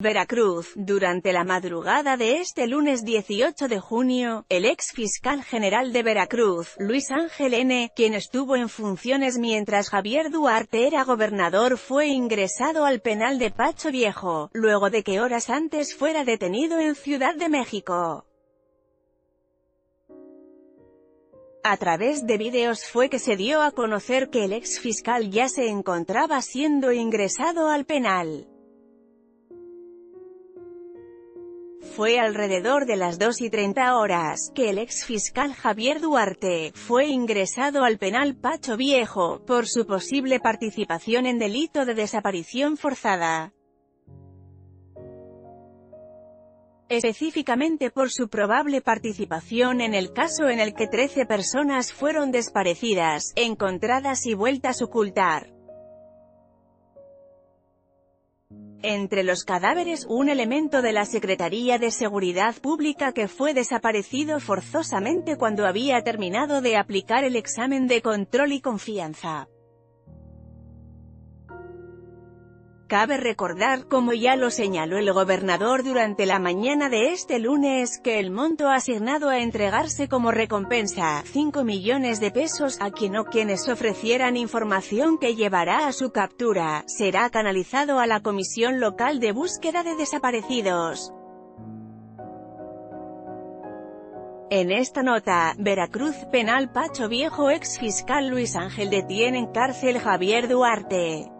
Veracruz. Durante la madrugada de este lunes 18 de junio, el ex fiscal general de Veracruz, Luis Ángel N., quien estuvo en funciones mientras Javier Duarte era gobernador fue ingresado al penal de Pacho Viejo, luego de que horas antes fuera detenido en Ciudad de México. A través de vídeos fue que se dio a conocer que el ex fiscal ya se encontraba siendo ingresado al penal. Fue alrededor de las 2 y 30 horas, que el ex fiscal Javier Duarte, fue ingresado al penal Pacho Viejo, por su posible participación en delito de desaparición forzada. específicamente por su probable participación en el caso en el que 13 personas fueron desaparecidas, encontradas y vueltas a ocultar. Entre los cadáveres, un elemento de la Secretaría de Seguridad Pública que fue desaparecido forzosamente cuando había terminado de aplicar el examen de control y confianza. Cabe recordar, como ya lo señaló el gobernador durante la mañana de este lunes, que el monto asignado a entregarse como recompensa, 5 millones de pesos, a quien o quienes ofrecieran información que llevará a su captura, será canalizado a la Comisión Local de Búsqueda de Desaparecidos. En esta nota, Veracruz Penal Pacho Viejo ex fiscal Luis Ángel detiene en cárcel Javier Duarte.